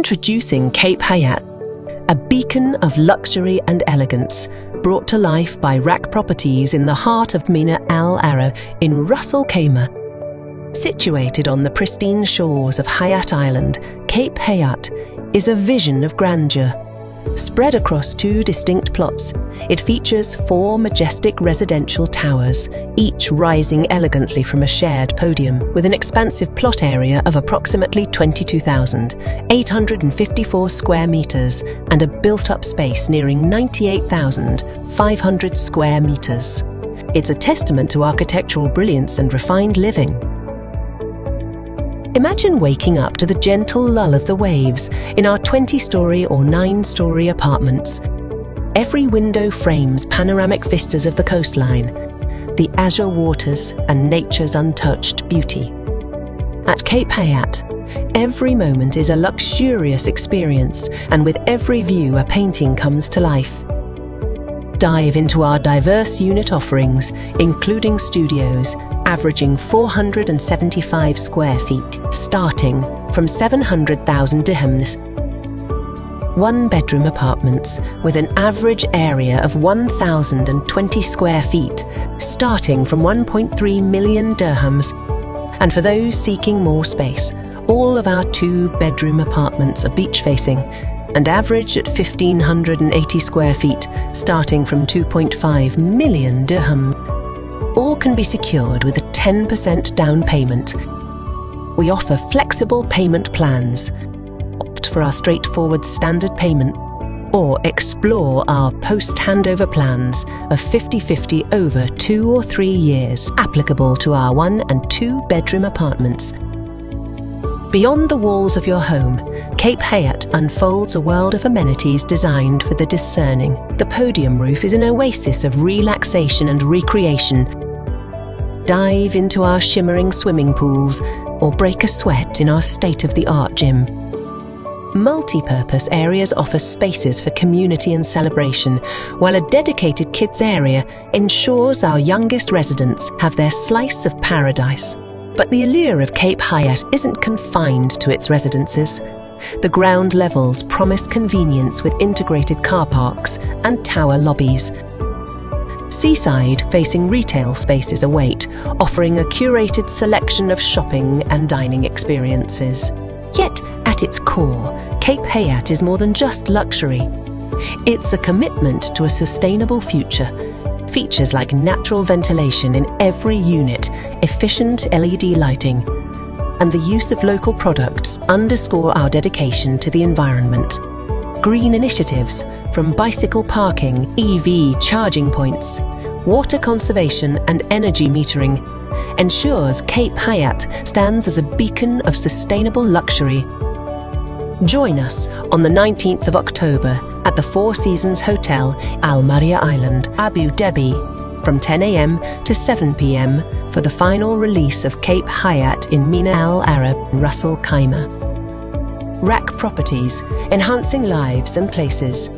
Introducing Cape Hayat, a beacon of luxury and elegance, brought to life by RAK Properties in the heart of Mina Al Arab in Ras Al. Situated on the pristine shores of Hayat Island, Cape Hayat is a vision of grandeur. Spread across two distinct plots, it features four majestic residential towers, each rising elegantly from a shared podium, with an expansive plot area of approximately 22,854 square metres and a built-up space nearing 98,500 square metres. It's a testament to architectural brilliance and refined living. Imagine waking up to the gentle lull of the waves in our 20 story or 9 story apartments. Every window frames panoramic vistas of the coastline, the azure waters, and nature's untouched beauty. At Cape Hayat, every moment is a luxurious experience, and with every view, a painting comes to life. Dive into our diverse unit offerings, including studios, averaging 475 square feet, starting from 700,000 dirhams. One bedroom apartments with an average area of 1,020 square feet, starting from 1.3 million dirhams. And for those seeking more space, all of our two bedroom apartments are beach facing and average at 1,580 square feet, starting from 2.5 million dirham all can be secured with a 10% down payment. We offer flexible payment plans. Opt for our straightforward standard payment or explore our post handover plans of 50 50 over two or three years, applicable to our one and two bedroom apartments. Beyond the walls of your home, Cape Hayat unfolds a world of amenities designed for the discerning. The podium roof is an oasis of relaxation and recreation dive into our shimmering swimming pools, or break a sweat in our state of the art gym. Multi purpose areas offer spaces for community and celebration, while a dedicated kids area ensures our youngest residents have their slice of paradise. But the allure of Cape Hayat isn't confined to its residences. The ground levels promise convenience with integrated car parks and tower lobbies, Seaside facing retail spaces await, offering a curated selection of shopping and dining experiences. Yet, at its core, Cape Hayat is more than just luxury. It's a commitment to a sustainable future. Features like natural ventilation in every unit, efficient LED lighting, and the use of local products underscore our dedication to the environment. Green initiatives, from bicycle parking, EV charging points, water conservation and energy metering, ensures Cape Hayat stands as a beacon of sustainable luxury. Join us on the 19th of October at the Four Seasons Hotel, Al Maryah Island, Abu Dhabi, from 10am to 7pm for the final release of Cape Hayat in Mina Al Arab, Ras Al Khaimah. RAK Properties, enhancing lives and places